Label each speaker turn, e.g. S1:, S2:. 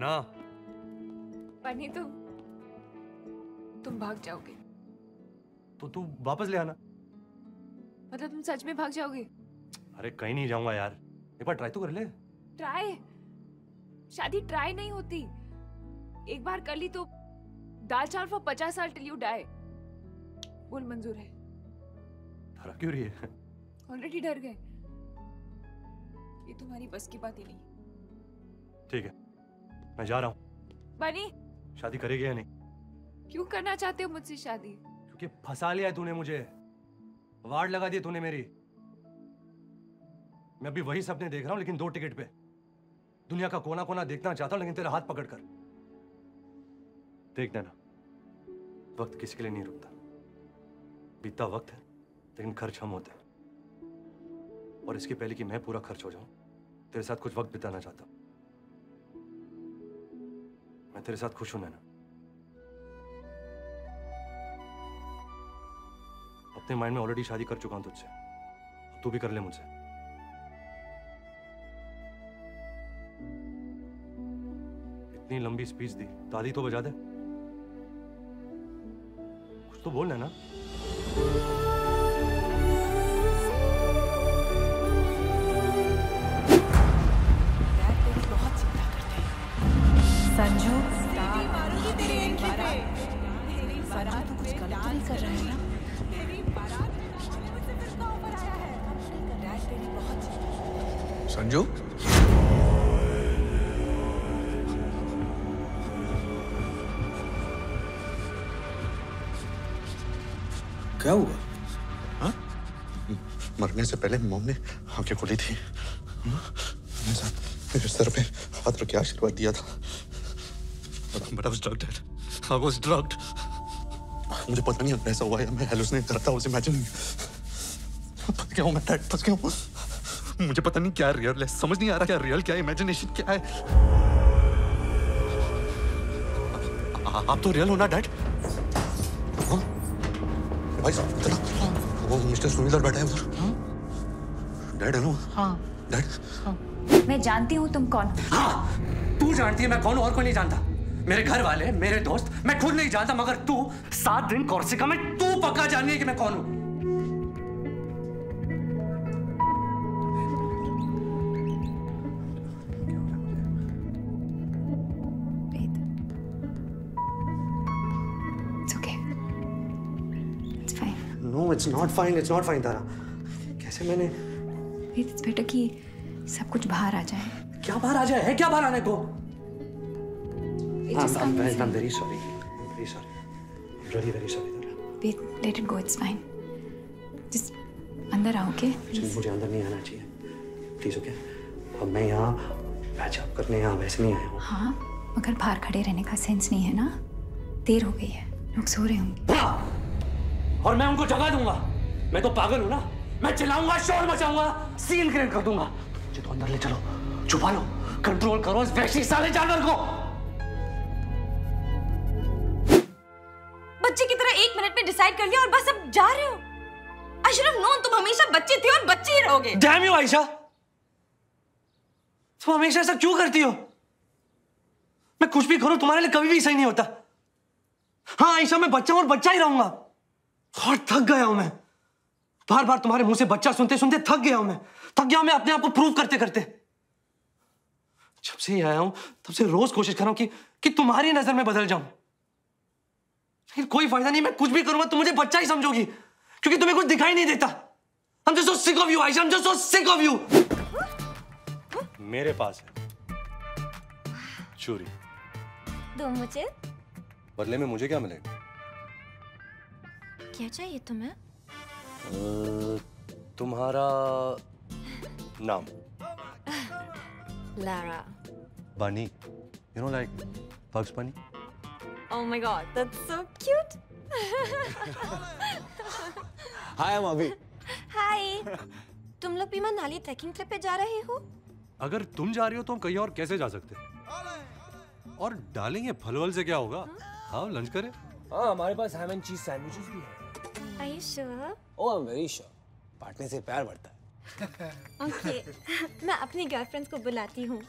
S1: वरना
S2: बनी तुम तुम भाग जाओगे।
S1: तो तू वापस ले आना।
S2: मतलब तुम सच में भाग जाओगे?
S1: अरे कहीं नहीं जाऊँगा यार। एक बार ट्राई तो कर ले।
S2: ट्राई शादी ट्राई नहीं होती। एक बार कर ली तो दाल चावल फॉर पचास साल टिल यू डाई बोल मंजूर है।
S1: डरा क्यों रही है?
S2: ऑलरेडी डर गए। ये तुम्हारी बस की बात ही नहीं।
S1: ठीक है। मैं जा रहा हूँ।
S2: बनी।
S1: शादी करेगी या नहीं?
S2: क्यों करना चाहते हो मुझसे शादी?
S1: क्योंकि फंसा लिया है तूने मुझे। वार्ड लगा दिया तूने मेरी। मैं अभी वही सपने देख रहा हूँ लेकिन दो टिकट पे। दुनिया का कोना कोना देखना चाहता हूँ लेकिन तेरा हाथ पकड़ कर देख देना वक्त किसी के लिए नहीं रुकता। बीतता वक्त है लेकिन खर्च हम होते हैं। और इसके पहले कि मैं पूरा खर्च हो जाऊँ तेरे साथ कुछ वक्त बिताना चाहता हूँ। मैं तेरे साथ खुश हूँ नैना अपने माइंड में ऑलरेडी शादी कर चुका हूँ तुझसे। तू भी कर ले मुझसे। इतनी लंबी स्पीच दी। ताली तो बजा दे। कुछ तो बोल ना?
S3: संजू। तू कुछ गलत नहीं कर रहा है ना
S4: संजू? क्या हुआ? हाँ? मरने से पहले मोम ने आँखें खोली थी। हाँ? मेरे सर पे हाथ रख के आशीर्वाद दिया था। But I was drugged, Dad. I was drugged. मुझे पता नहीं ऐसा हुआ या मैं हेलुसिनेट कर रहा था उस इमेजिन फंस गया हूँ मैं डैड फंस गया हूँ। मुझे पता नहीं क्या रियल है। समझ नहीं आ रहा क्या रियल क्या इमेजिनेशन क्या है। आप तो रियल हो ना डैड हाँ? भाई साहब इतना वो मिस्टर सुनील बैठा है उधर। डैड है ना
S3: हाँ।
S4: डैड
S5: मैं जानती हूँ तुम कौन हो।
S1: हाँ तू जानती है मैं कौन और कोई नहीं जानता। मेरे घर वाले मेरे दोस्त मैं खुद नहीं जानता मगर तू सात दिन कौरसिका में तू पक्का जाननी है कि मैं कौन हूँ।
S5: It's okay. Fine.
S1: No it's not fine it's not fine Tara कैसे मैंने
S5: Wait, it's better कि सब कुछ बाहर आ जाए।
S1: क्या बाहर आ जाए? है क्या बाहर आने को? I'm. I'm very sorry. Very sorry. Really very sorry Tara
S5: Wait, let it go. It's fine. Just अंदर आओ, okay?
S1: मुझे अंदर नहीं आना चाहिए. प्लीज़ ओके अब मैं यहाँ करने यहाँ वैसे नहीं आया हूँ.
S5: हाँ मगर बाहर खड़े रहने का सेंस नहीं है ना? देर हो गई है. लोग सो रहे होंगे!
S1: और मैं उनको जगा दूँगा. मैं तो पागल हूँ ना. मैं चिल्लाऊँगा शोर मचाऊँगा सीन क्रिएट कर दूँगा. मुझे तो अंदर ले चलो. छुपा लो. कंट्रोल करो इस वैशी साले जानवर को.
S6: बच्चे की तरह एक मिनट में डिसाइड कर लिया और बस अब जा रहे हो। हैव नोन, तुम हमेशा बच्चे थे और बच्चे ही रहोगे।
S1: डैम यू आयशा तुम हमेशा ऐसा क्यों करती हो? मैं कुछ भी करूँ, तुम्हारे लिए कभी भी सही नहीं होता। हाँ आयशा मैं बच्चा और बच्चा ही रहूँगा। और थक गया हूँ मैं। बार बार तुम्हारे मुँह से बच्चा सुनते सुनते थक गया हूँ मैं। थक गया मैं अपने आप को प्रूव करते करते जब से ही आया हूँ, तब से रोज कोशिश कर रहा हूँ कि कि तुम्हारी नज़र में बदल जाऊँ। लेकिन कोई फ़ायदा नहीं मैं कुछ भी करूँगा तुम मुझे बच्चा ही समझोगी। क्योंकि तुम्हें कुछ दिखाई नहीं देता। I'm just so sick of you, Aisha. I'm just so sick of you. मेरे पास है। चोरी।
S6: दो मुझे।
S1: बदले में मुझे क्या मिलेगा?
S6: क्या चाहिए तुम्हें?
S1: तुम्हारा नाम।
S6: Lara.
S1: Bunny. You know like Bugs Bunny
S6: Oh my god, that's so cute.
S7: Hi हम अभी
S6: Hi. तुम लोग भी मनाली ट्रैकिंग ट्रिप पे जा रहे हो?
S1: अगर तुम जा रही हो तो हम कहीं और कैसे जा सकते और डालेंगे फलवल से क्या होगा? हाँ। लंच करें।
S7: हाँ हमारे पास हैम एंड चीज़ सैंडविचेस भी हैं।
S6: Are you sure?
S7: Oh I am very sure बांटने से प्यार बढ़ता है।
S6: Okay Okay. मैं अपनी गर्लफ्रेंड्स को बुलाती हूँ।